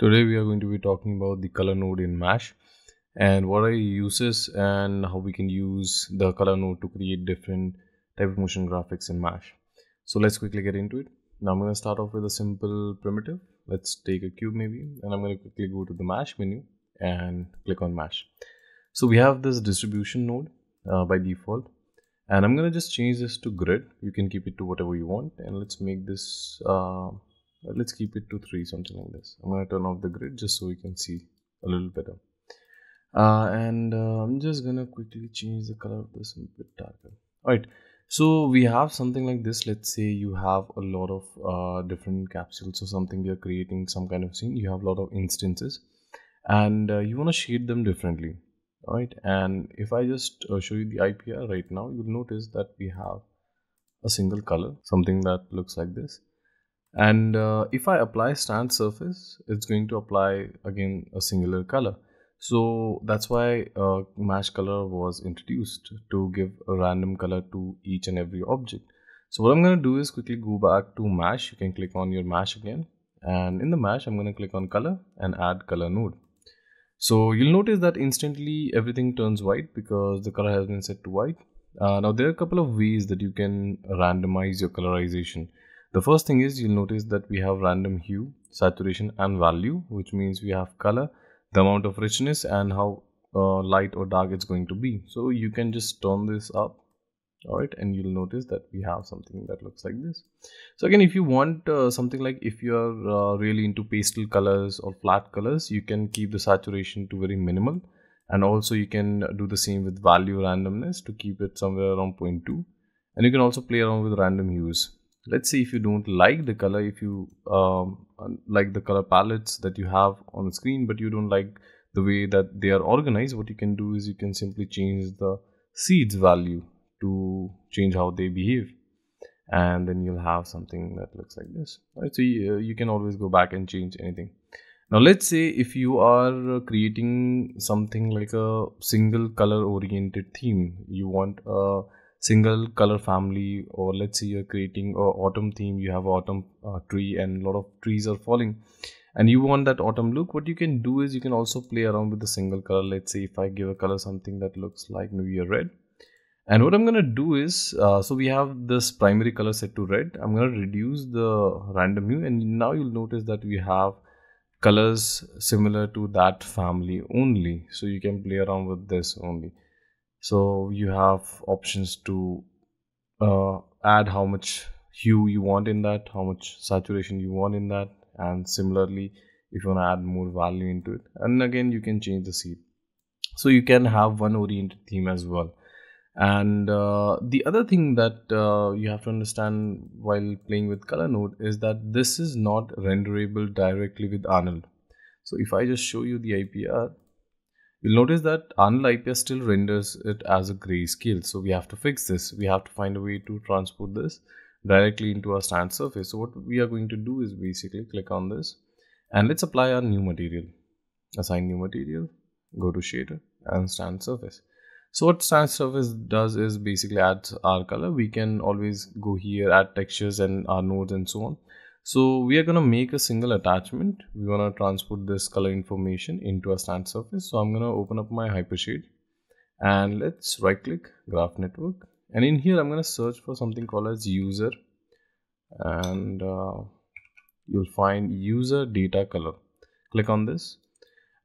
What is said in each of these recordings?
Today we are going to be talking about the color node in Mash and what are uses and how we can use the color node to create different type of motion graphics in Mash. So let's quickly get into it. Now I'm going to start off with a simple primitive. Let's take a cube maybe and I'm going to quickly go to the Mash menu and click on Mash. So we have this distribution node uh, by default and I'm going to just change this to grid. You can keep it to whatever you want and let's make this uh, let's keep it to 3 something like this. I'm going to turn off the grid just so we can see a little better. Uh, and uh, i'm just gonna quickly change the color of this a bit darker. All right so we have something like this. Let's say you have a lot of uh, different capsules or something you're creating some kind of scene you have a lot of instances. And uh, you want to shade them differently. All right and if i just uh, show you the ipr right now you'll notice that we have a single color something that looks like this and uh, if I apply stand surface it's going to apply again a singular color. So that's why uh, mash color was introduced to give a random color to each and every object. So what I'm going to do is quickly go back to mash you can click on your mash again. And in the mash I'm going to click on color and add color node. So you'll notice that instantly everything turns white because the color has been set to white. Uh, now there are a couple of ways that you can randomize your colorization the first thing is you'll notice that we have random hue, saturation and value which means we have color, the amount of richness and how uh, light or dark it's going to be. So you can just turn this up alright and you'll notice that we have something that looks like this. So again if you want uh, something like if you are uh, really into pastel colors or flat colors you can keep the saturation to very minimal. And also you can do the same with value randomness to keep it somewhere around 0.2 and you can also play around with random hues let's say if you don't like the color if you um, like the color palettes that you have on the screen but you don't like the way that they are organized what you can do is you can simply change the seeds value to change how they behave. And then you'll have something that looks like this right? So you, uh, you can always go back and change anything. Now let's say if you are creating something like a single color oriented theme you want a single color family or let's say you're creating a autumn theme you have autumn uh, tree and a lot of trees are falling and you want that autumn look what you can do is you can also play around with the single color. Let's say if i give a color something that looks like maybe a red and what i'm going to do is uh, so we have this primary color set to red. I'm going to reduce the random hue and now you'll notice that we have colors similar to that family only. So you can play around with this only so you have options to uh, add how much hue you want in that how much saturation you want in that and similarly if you want to add more value into it. And again you can change the seed. So you can have one oriented theme as well. And uh, the other thing that uh, you have to understand while playing with color node is that this is not renderable directly with Arnold so if I just show you the IPR You'll notice that IPR still renders it as a grayscale. So we have to fix this. We have to find a way to transport this directly into our stand surface. So what we are going to do is basically click on this and let's apply our new material. Assign new material, go to shader and stand surface. So what stand surface does is basically adds our color. We can always go here, add textures and our nodes and so on. So we are going to make a single attachment. We want to transport this color information into a stand surface. So I'm going to open up my Hypershade and let's right click graph network. And in here, I'm going to search for something called as user and uh, you'll find user data color. Click on this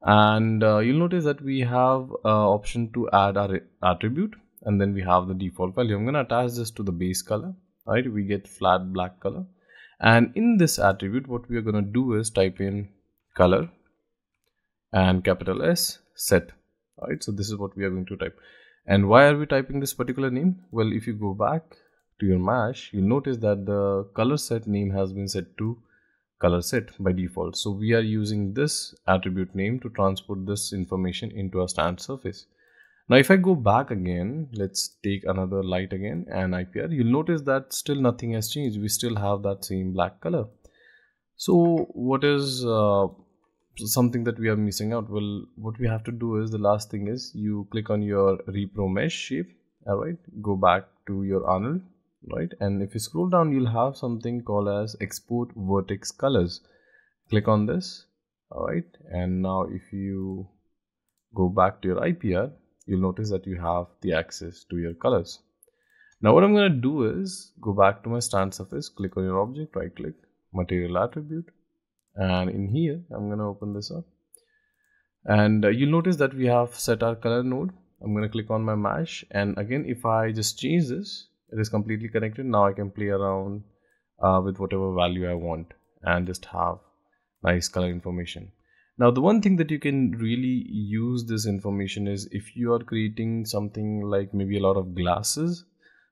and uh, you'll notice that we have uh, option to add our attribute and then we have the default value. I'm going to attach this to the base color. Right, we get flat black color and in this attribute what we are going to do is type in color and capital S set right? So this is what we are going to type. And why are we typing this particular name? Well if you go back to your mash you'll notice that the color set name has been set to color set by default. So we are using this attribute name to transport this information into a stand surface now if I go back again, let's take another light again and IPR, you'll notice that still nothing has changed. We still have that same black color. So what is uh, something that we are missing out? Well, what we have to do is the last thing is you click on your repro mesh shape, all right, go back to your Arnold, right? And if you scroll down, you'll have something called as export vertex colors. Click on this, all right and now if you go back to your IPR you'll notice that you have the access to your colors. Now what I'm going to do is go back to my stand surface click on your object right click material attribute and in here I'm going to open this up. And uh, you'll notice that we have set our color node. I'm going to click on my mesh and again if I just change this it is completely connected. Now I can play around uh, with whatever value I want and just have nice color information now the one thing that you can really use this information is if you are creating something like maybe a lot of glasses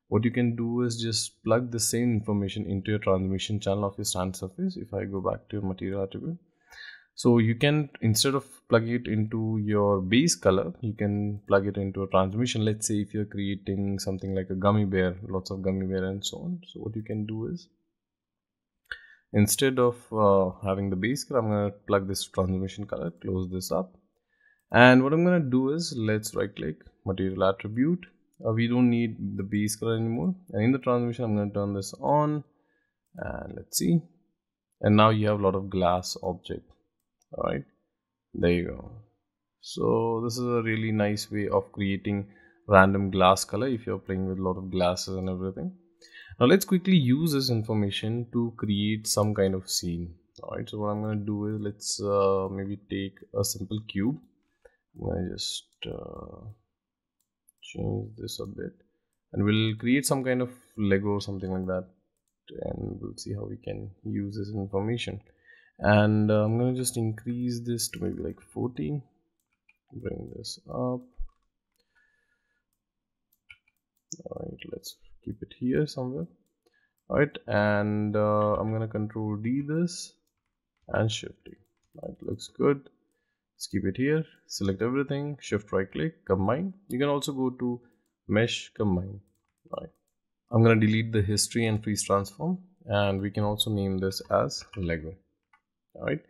what you can do is just plug the same information into your transmission channel of your stand surface if I go back to your material attribute so you can instead of plug it into your base color you can plug it into a transmission. Let's say if you're creating something like a gummy bear lots of gummy bear and so on. So what you can do is instead of uh, having the base color i'm going to plug this transmission color close this up. And what i'm going to do is let's right click material attribute. Uh, we don't need the base color anymore. And in the transmission i'm going to turn this on. And let's see. And now you have a lot of glass object. All right there you go. So this is a really nice way of creating random glass color if you're playing with a lot of glasses and everything now let's quickly use this information to create some kind of scene. All right so what i'm going to do is let's uh, maybe take a simple cube. I'm going to just uh, change this a bit. And we'll create some kind of lego or something like that. And we'll see how we can use this information. And uh, I'm gonna just increase this to maybe like 14 bring this up. All right let's keep it here somewhere all right? And uh, I'm gonna control D this and shift D right looks good. Let's keep it here. Select everything shift right click combine. You can also go to mesh combine all right? I'm gonna delete the history and freeze transform and we can also name this as Lego all right?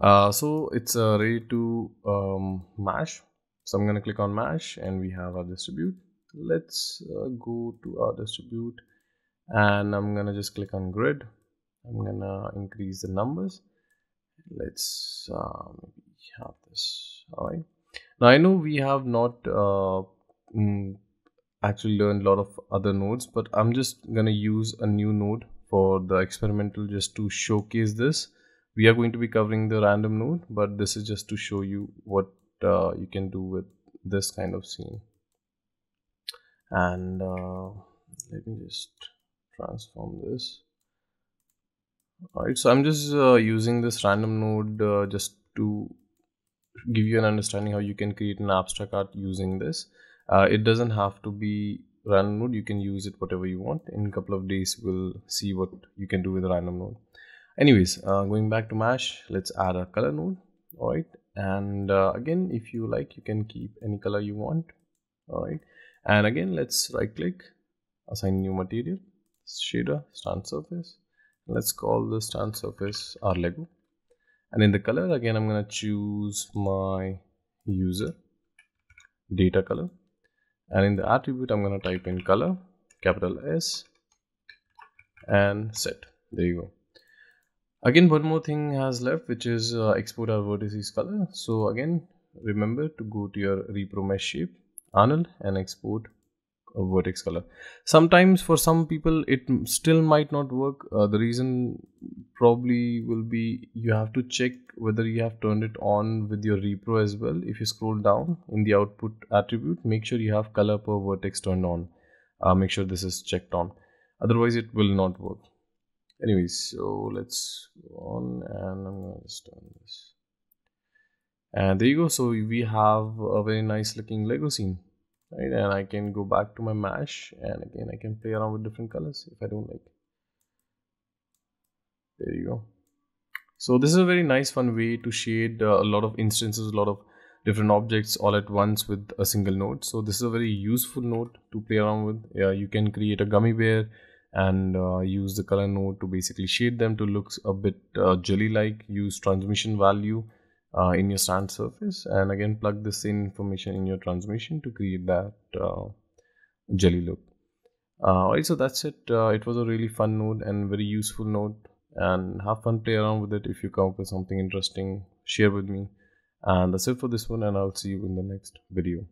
Uh, so it's uh, ready to um, mash. So I'm gonna click on mash and we have our distribute let's uh, go to our distribute and I'm gonna just click on grid. I'm gonna increase the numbers. Let's uh, have this. All right now I know we have not uh, mm, actually learned a lot of other nodes but I'm just gonna use a new node for the experimental just to showcase this. We are going to be covering the random node but this is just to show you what uh, you can do with this kind of scene and uh, let me just transform this. Alright so I'm just uh, using this random node uh, just to give you an understanding how you can create an abstract art using this. Uh, it doesn't have to be random node. You can use it whatever you want. In a couple of days we'll see what you can do with random node. Anyways uh, going back to mash let's add a color node. All right and uh, again if you like you can keep any color you want. All right and again let's right click assign new material shader stand surface. Let's call the stand surface our lego. And in the color again i'm going to choose my user data color. And in the attribute i'm going to type in color capital s and set. There you go. Again one more thing has left which is uh, export our vertices color. So again remember to go to your repro mesh shape Arnold and export a vertex color. Sometimes for some people it still might not work. Uh, the reason probably will be you have to check whether you have turned it on with your repro as well. If you scroll down in the output attribute make sure you have color per vertex turned on. Uh, make sure this is checked on. Otherwise it will not work. Anyways so let's go on and i'm gonna just turn this. And there you go. So we have a very nice looking lego scene right? And i can go back to my mesh and again i can play around with different colors if i don't like. There you go. So this is a very nice fun way to shade uh, a lot of instances a lot of different objects all at once with a single node so this is a very useful node to play around with. Yeah, you can create a gummy bear and uh, use the color node to basically shade them to look a bit uh, jelly like use transmission value uh, in your stand surface and again plug the same information in your transmission to create that uh, jelly look uh, alright so that's it. Uh, it was a really fun node and very useful node. And have fun play around with it. If you come up with something interesting share with me. And that's it for this one and i'll see you in the next video